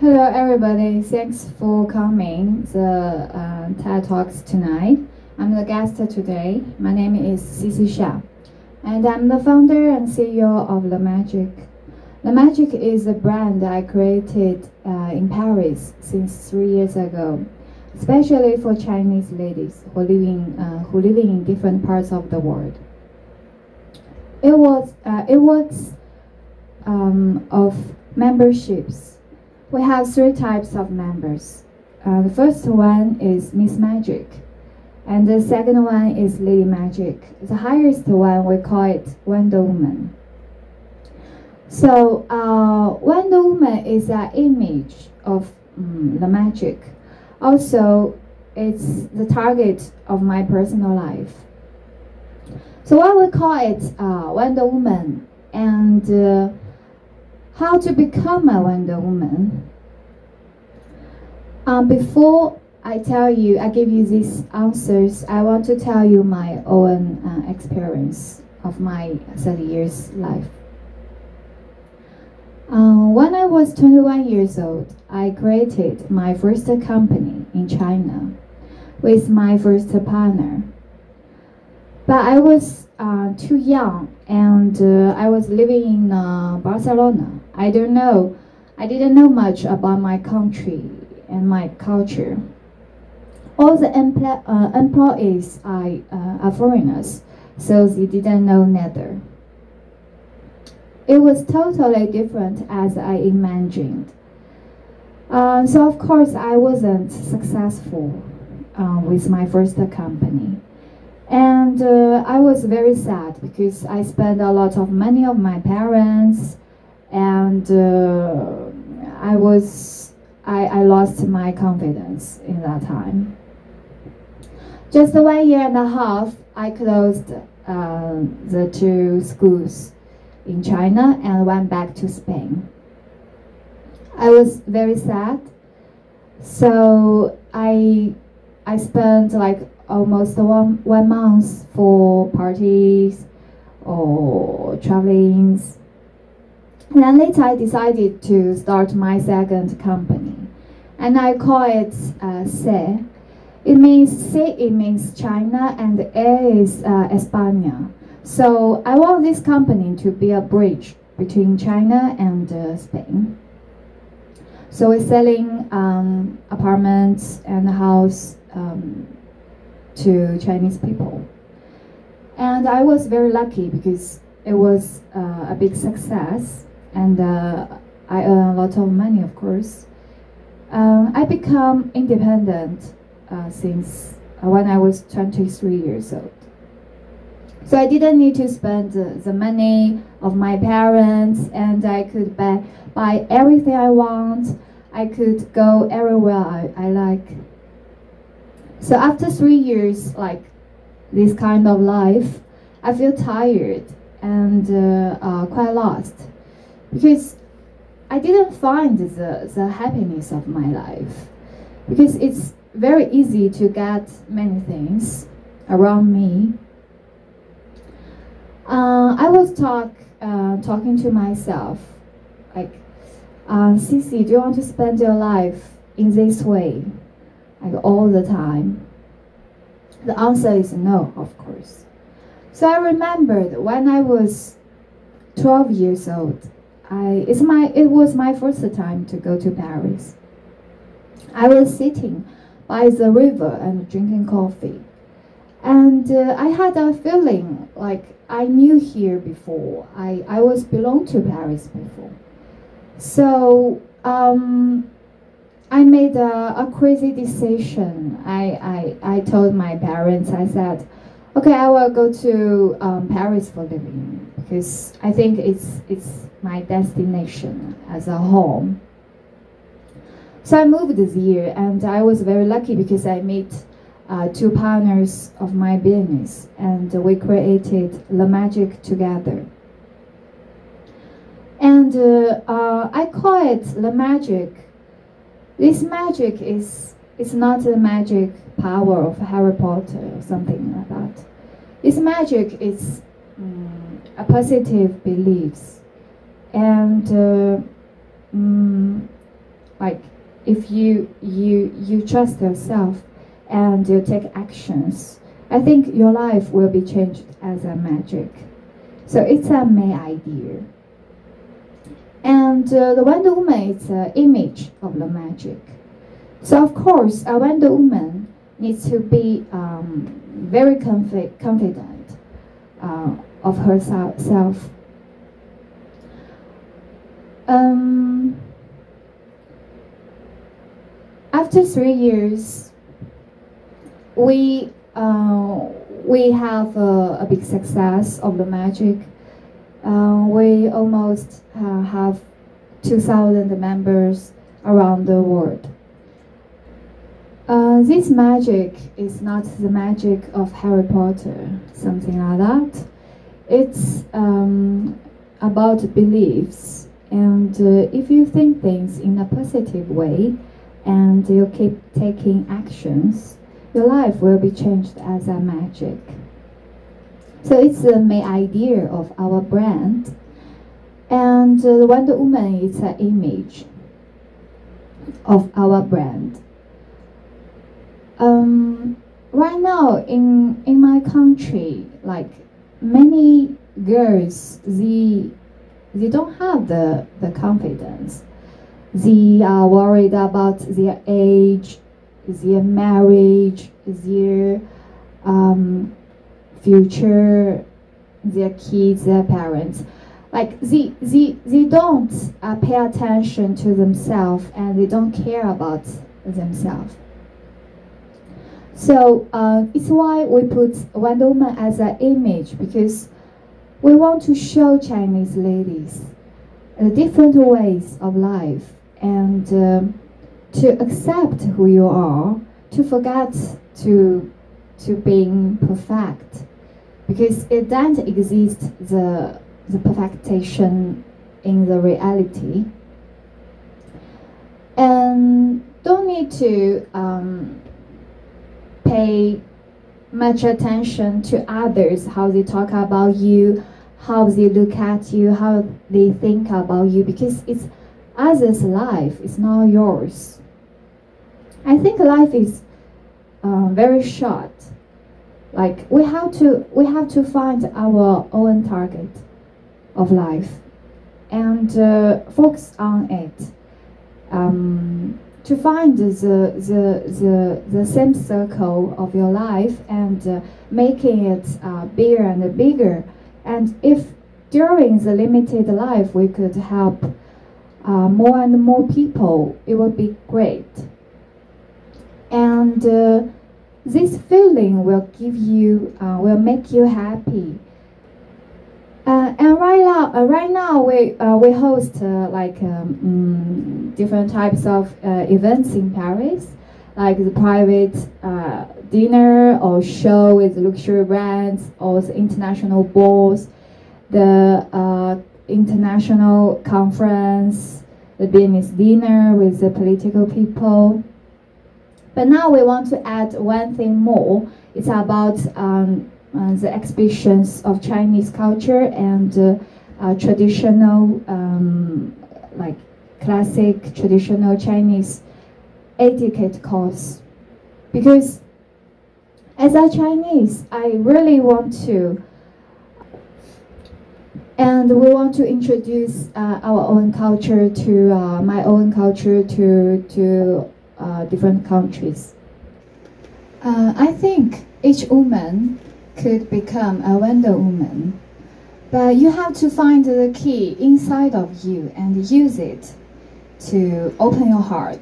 Hello, everybody. Thanks for coming the uh, TED Talks tonight. I'm the guest today. My name is Cici Xia, and I'm the founder and CEO of Le Magic. Le Magic is a brand I created uh, in Paris since three years ago, especially for Chinese ladies who living uh, who living in different parts of the world. It was uh, it works um, of memberships we have three types of members. Uh, the first one is Miss Magic, and the second one is Lady Magic. The highest one we call it Wonder Woman. So uh, Wonder Woman is an image of um, the magic. Also, it's the target of my personal life. So why we call it uh, Wonder Woman and uh, how to become a Wonder Woman. Um, before I tell you, I give you these answers, I want to tell you my own uh, experience of my 30 years life. Uh, when I was 21 years old, I created my first company in China with my first partner. But I was uh, too young and uh, I was living in uh, Barcelona. I don't know, I didn't know much about my country and my culture. All the uh, employees are, uh, are foreigners, so they didn't know neither. It was totally different as I imagined. Uh, so of course I wasn't successful with my first company. And uh, I was very sad because I spent a lot of money of my parents, and uh, I was I, I lost my confidence in that time. Just one year and a half, I closed uh, the two schools in China and went back to Spain. I was very sad, so I I spent like almost one, one month for parties or travelings. And then later I decided to start my second company. And I call it uh, C. It means C, it means China, and A is uh, España. So I want this company to be a bridge between China and uh, Spain. So we're selling um, apartments and house um, to Chinese people. And I was very lucky because it was uh, a big success and uh, I earned a lot of money, of course. Um, I become independent uh, since uh, when I was 23 years old. So I didn't need to spend the money of my parents and I could buy, buy everything I want. I could go everywhere I, I like. So after three years, like this kind of life, I feel tired and uh, uh, quite lost because I didn't find the, the happiness of my life because it's very easy to get many things around me. Uh, I was talk, uh, talking to myself like, uh, Cici, do you want to spend your life in this way? Like all the time? The answer is no, of course. So I remembered when I was 12 years old, I, it's my, it was my first time to go to Paris. I was sitting by the river and drinking coffee. And uh, I had a feeling like I knew here before. I, I was belong to Paris before. So um, I made a, a crazy decision. I, I, I told my parents, I said, okay, I will go to um, Paris for living because I think it's, it's my destination as a home. So I moved this year and I was very lucky because I met uh, two partners of my business and we created Le Magic together. And uh, uh, I call it Le Magic this magic is it's not the magic power of Harry Potter or something like that. This magic is um, a positive beliefs, and uh, um, Like if you you you trust yourself and you take actions, I think your life will be changed as a magic. So it's a May idea. And uh, the Wonder Woman is an image of the magic. So of course, a Wonder Woman needs to be um, very confi confident uh, of herself. Um, after three years, we uh, we have a, a, big success of the magic. Uh, we almost uh, have 2,000 members around the world. Uh, this magic is not the magic of Harry Potter, something like that. It's um, about beliefs, and uh, if you think things in a positive way, and you keep taking actions, your life will be changed as a magic. So it's the main idea of our brand. And uh, Wonder Woman is an image of our brand. Um, right now in in my country, like many girls, they they don't have the the confidence. They are worried about their age, their marriage, their um, future, their kids, their parents. Like they, they, they don't uh, pay attention to themselves and they don't care about themselves. So uh, it's why we put Wonder Woman as an image because we want to show Chinese ladies the different ways of life and um, to accept who you are, to forget to to being perfect, because it doesn't exist the the perfection in the reality, and don't need to um, pay much attention to others how they talk about you how they look at you how they think about you because it's others life it's not yours I think life is uh, very short. Like we have to we have to find our own target of life and uh, focus on it. Um, to find the, the, the, the same circle of your life and uh, making it uh, bigger and bigger. And if during the limited life we could help uh, more and more people, it would be great and uh, this feeling will give you uh, will make you happy. Uh, and right now uh, right now we uh, we host uh, like um, mm, different types of events in Paris like the private dinner or show with luxury brands or the international balls the international conference the business dinner with the political people but now we want to add one thing more. It's about um, uh, the exhibitions of Chinese culture and uh, uh, traditional, um, like classic traditional Chinese etiquette course. Because as a Chinese, I really want to and we want to introduce uh, our own culture to uh, my own culture to to uh, different countries. Uh, I think each woman could become a Wonder Woman, but you have to find the key inside of you and use it to open your heart.